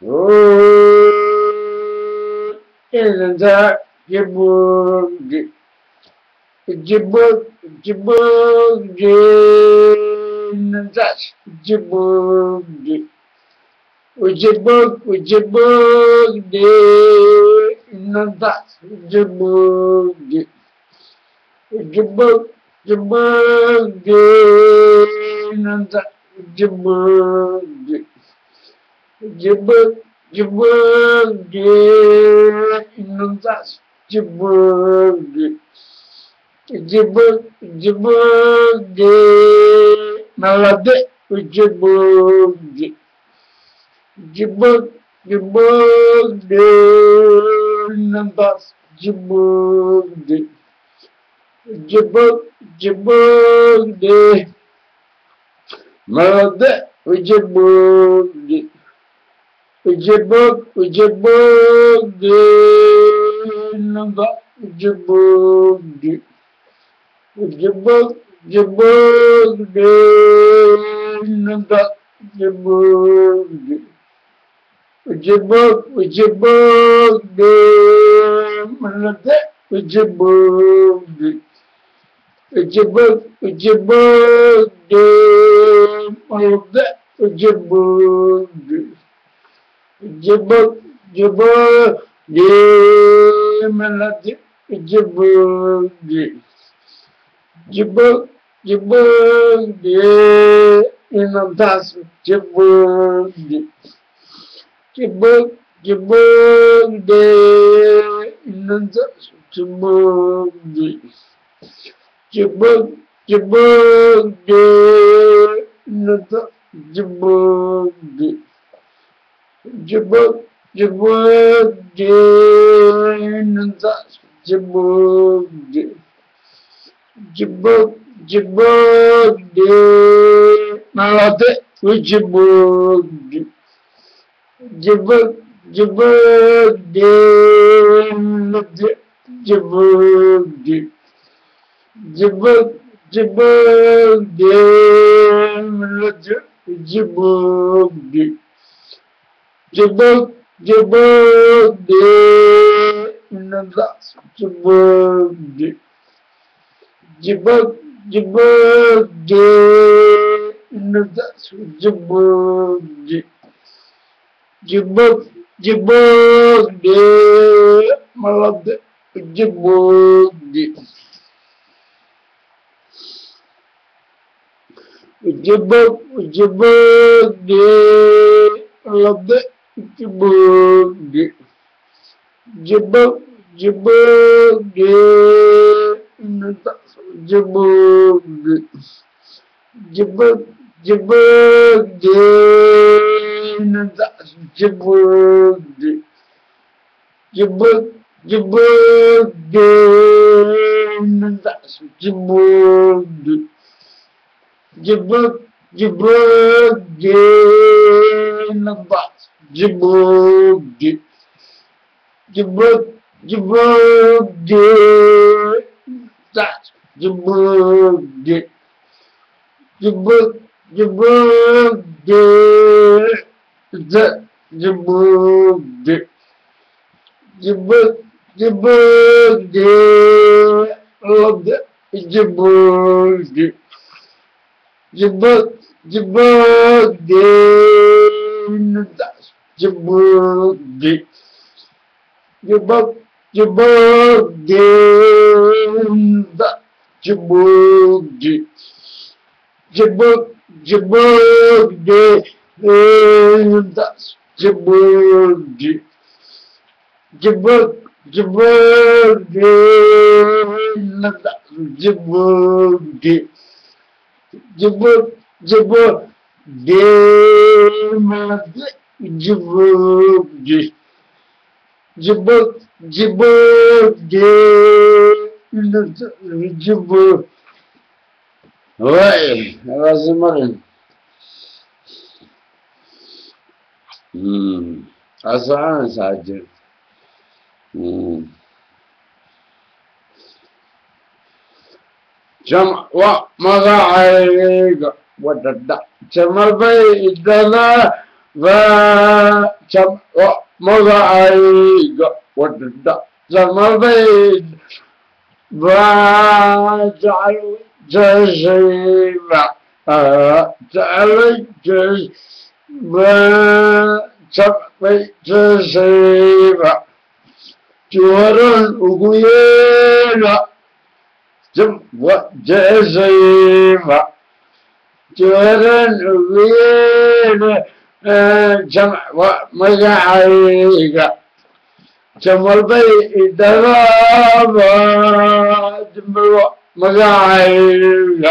isn't that jibber jibber jibber jibber that's jibber jibber jibber that's jibber jibber jibber jibber jibber jebek jebek dia gitu. inundas jebek gitu. jebek jebek gitu. dia nalade jebek jebek jebek dia inundas jebek jebek jebek dia nalade jebek Cıbık cıbık cıbık cıbık cıbık cıbık cıbık cıbık Cıbık cıbık cıbık cıbık Cıbık cıbık cıbık cıbık جب جب من جب جب جب inandas جب جب جب inandas جب جب جب inandas جب Jibboog, Jibboog, isn't that Jibboog? Jibboog, Jibboog, isn't that Jibboog? Jibboog, Jibboog, melody, Jibboog. Cebek, cebek, de, menentak, cebek, de. Cebek, cebek, de, menentak, cebek, de. Cebek, cebek, de, meledak, cebek, de. Cebek, cebek, de, meledak, jebuk jebuk jebuk jebuk jebuk jebuk jebuk jebuk jebuk jebuk jebuk jebuk jebuk Djibouti. Djibouti. Djibouti. That's Djibouti. Djibouti. Djibouti. That's Djibouti. Djibouti. Djibouti. Love that. Djibouti. Djibouti. Djibouti. jebul di jebak jebul genda jebul di jebak jebul genda jebul di jebak jebul genda jebul di jebul جبرج جبرج جبرج جبرج وي لازم مرن. امم اسعان ساجر جمع ومضى عليك ودد. جمع بيدنا ذا مضعيق ودد زمضيد ذا جعل جزيم جعل جزيم ذا جعل جزيم جوارن أقويلا جم وجزيم جوارن أقويلا جمع ومجعيك جمع البيت درابا جمع مجعيك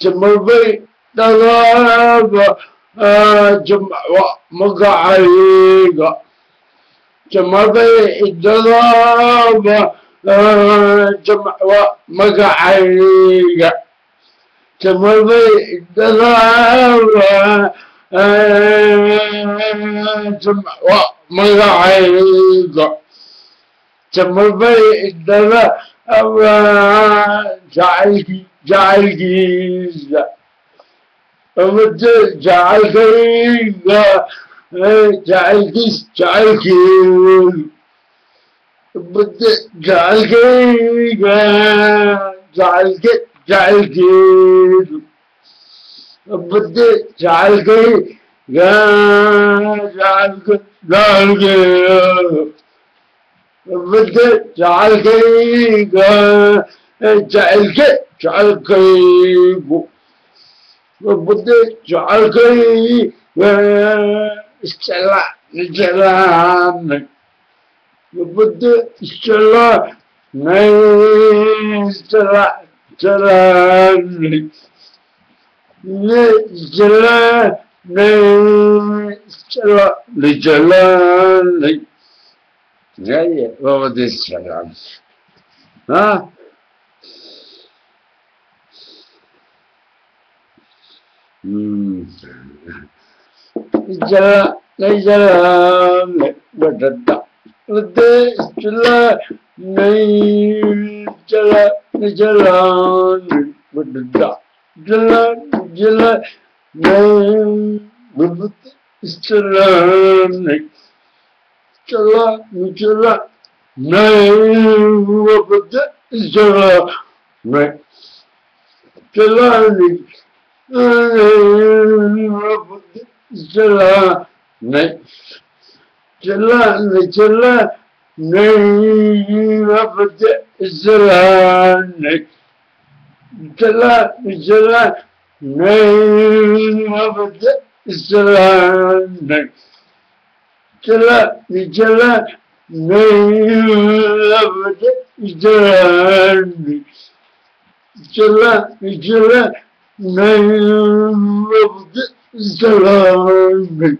جمع البيت درابا جمع ومجعيك جمع البيت درابا جمع ومجعيك جمع البيت درابا مغايظ تمبي الدلا أما جعلك جعلك أما جعلك جعلك جعلك بدي جعلك جعلك جعلك Buddha जाल गई। जाल जाल गई बुद्ध जाल गई जाल के जाल गई। बुद्ध जाल गई चला चला बुद्ध चला नहीं, चला चला Lade, jala, nay, jala, jala, badada. Jala, jala, nay, badada. Jala, nay. Jala, jala, Diler, diler, neyim, bıbıt isterlik. Çala, mücela, neyim, bıbıt isterlik. Celallik, neyim, bıbıt isterlik. Celallik, celallik, neyim, bıbıt isterlik müptela müptela ne? Muhabbete istelanek müptela müptela ne? Muhabbete istelanek müptela müptela ne? Muhabbete istelanek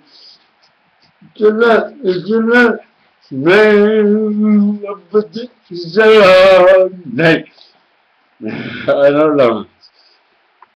müptela müptela ne? Muhabbete istelanek I don't know.